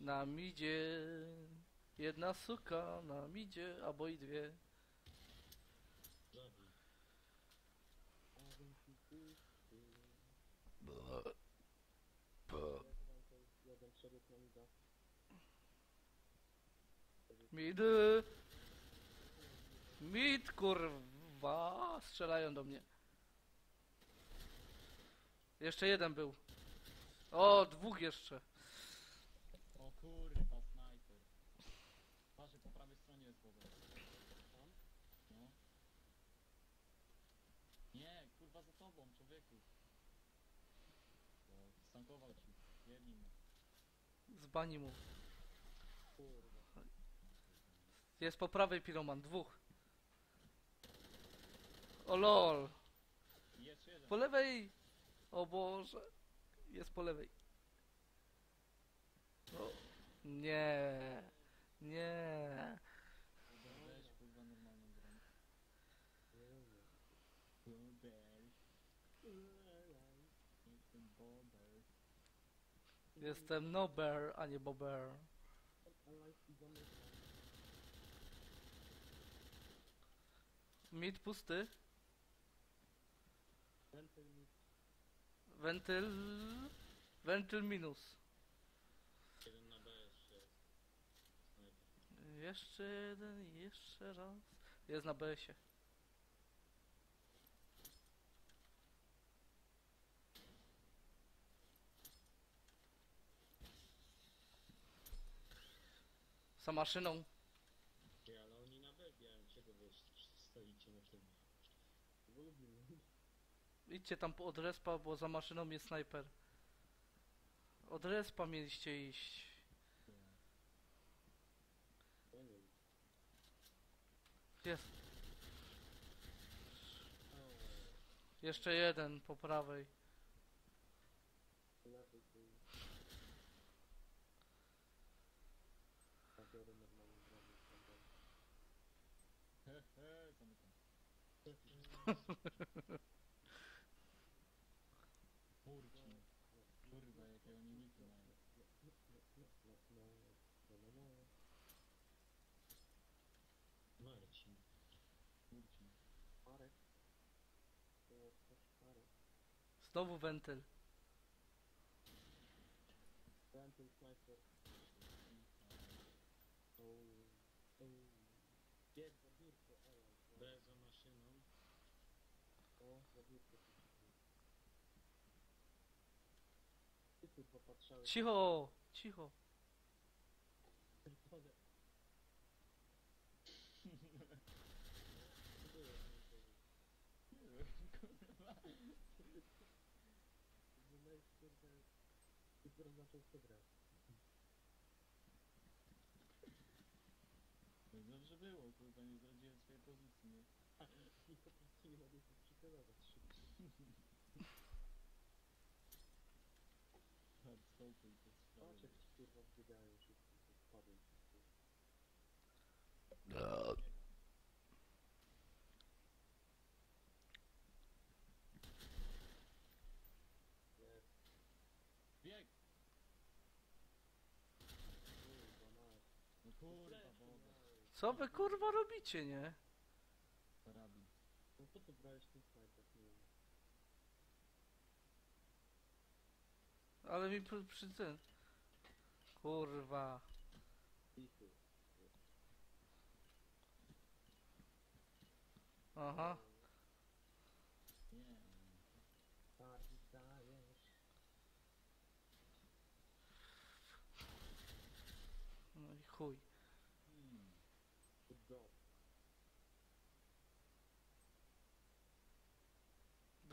Na midzie. Jedna suka na midzie, albo i dwie. Na mida. Midy. Mid, kurwa. Strzelają do mnie. Jeszcze jeden był. O, dwóch jeszcze. O kurwa, snajper. Patrzę, po prawej stronie jest woda. Tam? No. Nie, kurwa za tobą, człowieku. O, stankował ci. Jedni mnie. Z bani mu. Kurwa. Jest po prawej piroman, dwóch. O lol. I jeszcze jeden. Po lewej. O Boże. Jest po lewej. O. Nie. Nie. Jestem. Jestem no bear, a nie bober. Mid pusty. Wentyl mi Wentyl. Wentyl minus. Jeden na jeszcze jeden, jeszcze raz. Jest na BS-ie. Za maszyną. Ty, ale oni na B bijają. Czego wy stoicie na tym? bo lubimy. Idźcie tam od respa, bo za maszyną jest snajper. Od respa mieliście iść. Jest. Jeszcze jeden po prawej. Kurczę. Kurwa, jakie oni niki mają. No, no, no, no, no, no, no. Marcin. Kurczę. To jest. Znowu wentyl. Wentyl sniper. Bieg za biurko. B za maszyną. O, za biurko. Ty tu popatrzałeś. Cicho! Cicho! Pierdolę. Co było, nie wiem. Kurwa. Wyglądałeś, kurde, dopiero zaczął w. Tak dobrze było, kurwa, nie zdradziłem swojej pozycji, nie? I po prostu nie mogę się przygotować szybko. I to. Patrz jak ci kurwa wbiegają szybko, to spadłem szybko. Jest, Bieg! kurwa, masz. No kurwa, Plecy woda. miałeś. Co wy kurwa robicie, nie? No po co brałeś ten snajper, nie. Ale mi przy, przy tym. Kurwa. Aha. No i chuj.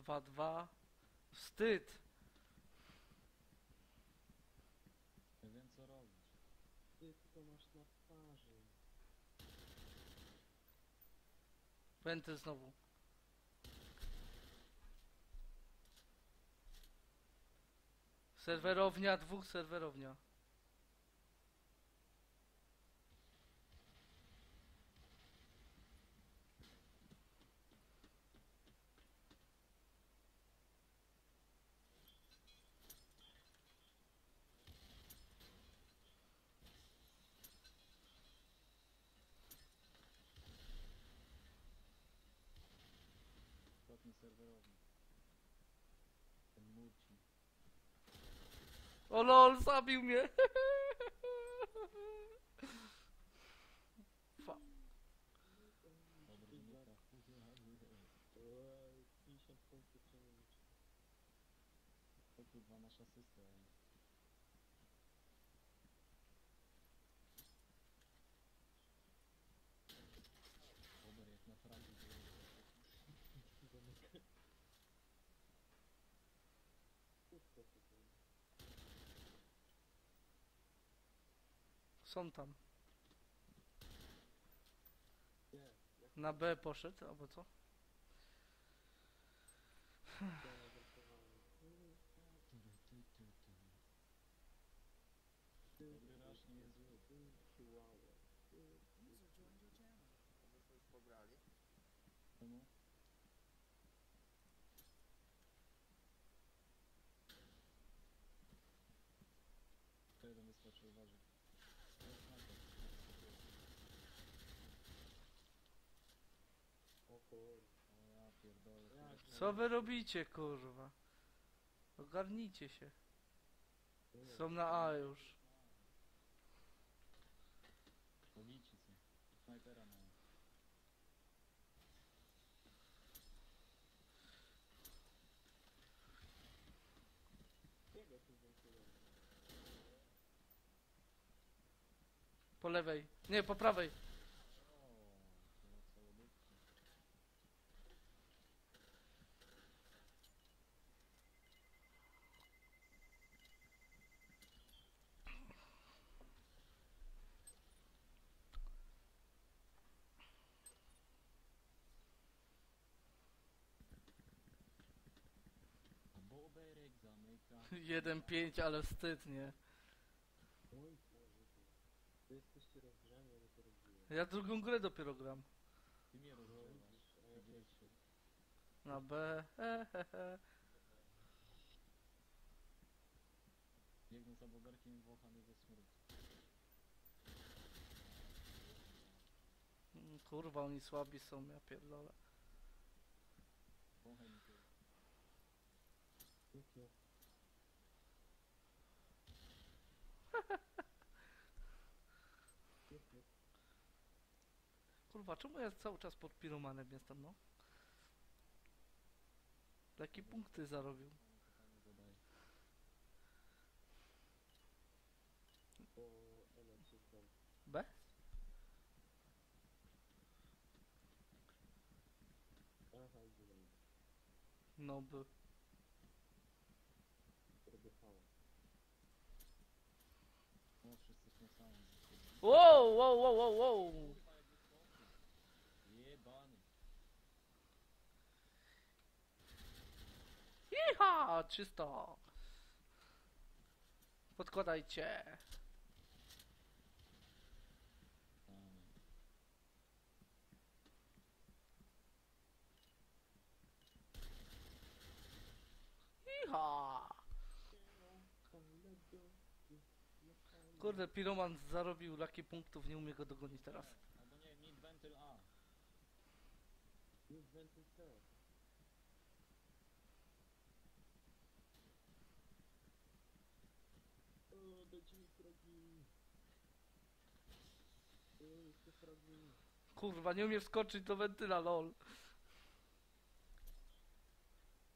2, 2. Wstyd! Nie wiem co robić. Ty to masz na twarzy. Pęty znowu. Serwerownia, dwóch serwerownia. Mi serwerowi. Ten murci. O lol, zabił mnie! Fa- nie. Oj, 50 punktów się nie. To. ej. Dober jak na fragi Zamykaj. Pusto to było. Są tam. Na B poszedł, albo co? to nie żartowałem. Dobry rush nie jest zły. Chihuahua. Myśmy już pograli. Czemu? To jeden wyskoczył, uważaj. To jest snajper. Co wy robicie, kurwa? Ogarnijcie się. Są na A już. Są. Snajpera mają. Po lewej. Nie, po prawej. O, to całodówki. Boberek zamyka. 1-5, ale wstyd, nie? Oj, Boże. Wy jesteście rozgrzani, ale to rozbiję. Ja drugą grę dopiero gram. Ty mnie rozgrzewasz. A ja. Na B. He, he, he. Biegnę za boberkiem i włocham jego smród. Mm, Kurwa, oni słabi są, ja pierdolę. Wąchaj mi to. Pięknie. Kurwa, czemu ja cały czas pod piromanem jestem, no? Jakie punkty zarobił? B? No by. Wow, wow, wow, wow. Iha, czysto. Podkładajcie. Samy. Kurde, piroman zarobił laki punktów, nie umie go dogonić teraz. Albo nie, mid wentyl A. Wentyl C. O, dajcie mi fragi. O, fragi. Kurwa, nie umie wskoczyć do wentyla, lol.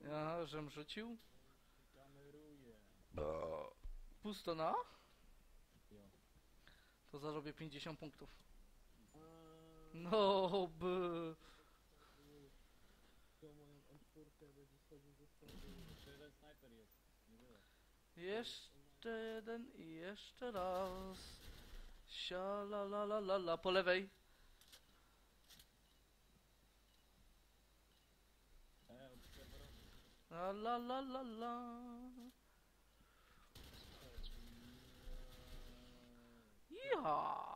Ja, żem rzucił. Kameruje. Pusto na? To zarobię 50 punktów. No, by. To moją M4 będzie schodził ze stołu. Jeszcze jeden snajper jest. Nie było. Jeszcze jeden i jeszcze raz. Sia la la la la la. Po lewej. E. La la la la la. Ja. Jak się gra w te karabiny. Nie, e, to już prawie 200 punktów więcej niż ja.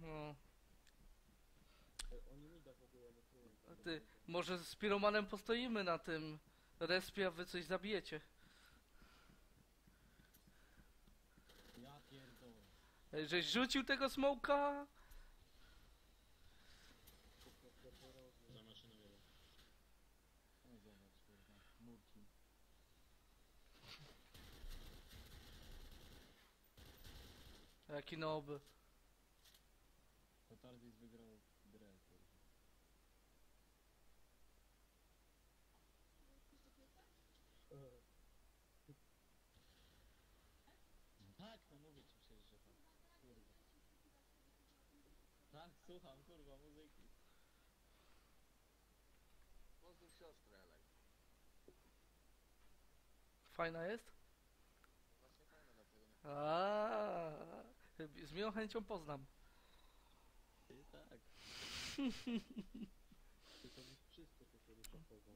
No. A ty, może z piromanem postoimy na tym respie, a wy coś zabijecie. Ja pierdolę. Żeś rzucił tego smoka? Za maszyną jeden. O, zobacz, kurwa. Murci. Jaki noby. To Tardis wygrał grę, No tak, no mówię ci przecież, że tak. Kurwa. Tak, słucham, kurwa, muzyki. Pozdrów siostrę, Elek. Fajna jest? Właśnie fajne, dlatego nie... A, z miłą chęcią poznam. Ty tak. Ty to wszystko to sobie szafował.